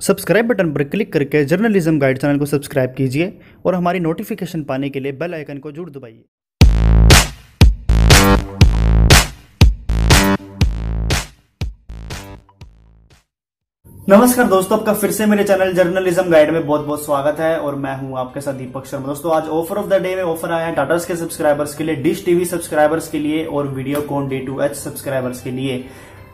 Subscribe button पर click करके journalism guide channel को सब्सक्राइब कीजिए और हमारी नोटिफिकेशन पाने के लिए बेल आइकन को ज़रूर दबाइए। नमस्कार दोस्तों, आपका फिर से मेरे चैनल जर्नलिज्म गाइड में बहुत बहुत स्वागत है और मैं हूँ आपके साथ दीपक शर्मा। दोस्तों, आज ऑफ़र ऑफ़ द डे में ऑफ़र आया है टाटा के सब्सक्राइबर्स के लिए डिश टीवी सब्सक्राइबर्स के लिए और Videocon D two H subscribers के लिए।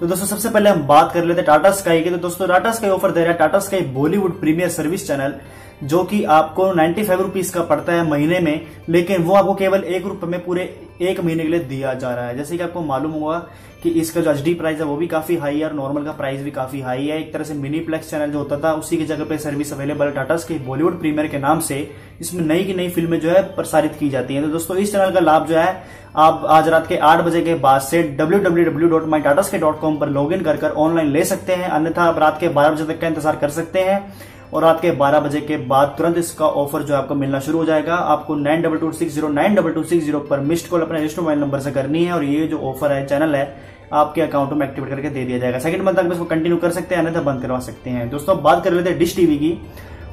तो दोस्तों, सबसे पहले हम बात कर लेते हैं टाटा स्काई की। तो दोस्तों, टाटा स्काई ऑफ़र दे रहा है, Tata Sky Bollywood premier service channel. जो कि आपको नाइन्टी फाइव रुपीज़ का पड़ता है महीने में, लेकिन वो आपको केवल एक रुपए में पूरे एक महीने के लिए दिया जा रहा है। जैसे कि आपको मालूम होगा कि इसका जो एचडी प्राइस है, वो भी काफ़ी हाई है और नॉर्मल का प्राइस भी काफ़ी हाई है। एक तरह से मिनी प्लेक्स चैनल जो होता था, उसी की जगह पे सर्विस अवेलेबल है टाटा स्काई बॉलीवुड प्रीमियर के नाम से इसमें नई की नई फ़िल्में जो है प्रसारित की जाती है। तो दोस्तों, इस चैनल का लाभ जो है, आप आज रात के आठ बजे के बाद से www.mytatasky.com पर लॉग इन कर ऑनलाइन ले सकते हैं। अन्यथा आप रात के बारह बजे तक का इंतज़ार कर सकते हैं। और रात के 12 बजे के बाद तुरंत इसका ऑफ़र जो आपको मिलना शुरू हो जाएगा। आपको nine double two six zero nine double two six zero पर मिस्ड कॉल अपने रजिस्टर मोबाइल नंबर से करनी है और ये जो ऑफ़र है चैनल है, आपके अकाउंट में एक्टिवेट करके दे दिया जाएगा। सेकंड मंथ तक इसको कंटिन्यू कर सकते हैं, अन्यथा बंद करवा सकते हैं। दोस्तों बात कर लेते हैं डिश टीवी की।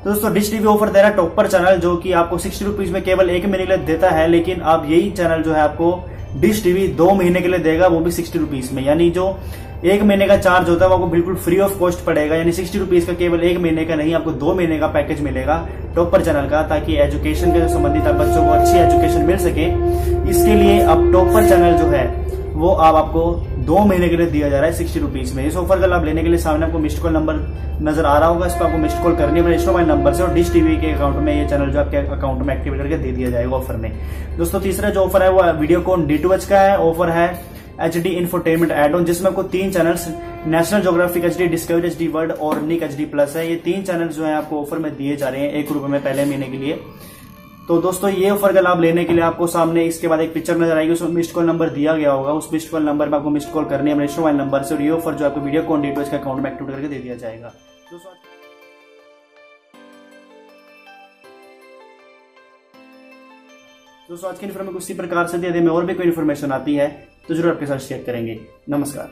तो दोस्तों डिश टीवी ऑफ़र दे रहा है टॉपर चैनल जो कि आपको सिक्सटी रुपीज़ में केवल एक महीने के लिए देता है, लेकिन अब यही चैनल जो है आपको डिश टीवी दो महीने के लिए देगा, वो भी सिक्सटी रुपीज़ में। यानी जो एक महीने का चार्ज होता है, वो आपको बिल्कुल फ्री ऑफ़ कॉस्ट पड़ेगा, यानी सिक्सटी रुपीज़ का केवल एक महीने का नहीं, आपको दो महीने का पैकेज मिलेगा टॉपर चैनल का, ताकि एजुकेशन के संबंधित बच्चों को अच्छी एजुकेशन मिल सके। इसके लिए अब टॉपर चैनल जो है, वो आप आपको दो महीने के लिए दिया जा रहा है सिक्सटी रुपीज़ में। इस ऑफ़र का लाभ लेने के लिए सामने आपको मिस्ड कॉल नंबर नज़र आ रहा होगा, इस पर आपको मिस्ड कॉल करनी है रजिस्टर मोबाइल नंबर से और डिश टीवी के अकाउंट में ये चैनल जो आपके अकाउंट में एक्टिवेट करके दे दिया जाएगा ऑफ़र में। दोस्तों, तीसरा जो ऑफ़र है, वो वीडियो कॉन डी का है ऑफ़र है H D infotainment add on जिसमें आपको तीन channels National Geographic H D Discovery H D World और निक एच डी प्लस है। ये तीन चैनल जो है आपको ऑफ़र में दिए जा रहे हैं एक रुपए में पहले महीने के लिए। तो दोस्तों, ये ऑफ़र का लाभ लेने के लिए आपको सामने इसके बाद एक पिक्चर नज़र आएगी, उसमें मिस्ड कॉल नंबर दिया गया होगा। उस मिस्ड कॉल नंबर में आपको मिस्ड कॉल करनी है मोबाइल नंबर से, और ये ऑफ़र जो आपको वीडियो कॉन डिटेल्स के अकाउंट में एक्टिवेट करके दे दिया जाएगा। दोस्तों आज की इन्फॉर्मेशन उसी प्रकार से दे दे, में और भी कोई इन्फॉर्मेशन आती है तो ज़रूर आपके साथ शेयर करेंगे। नमस्कार।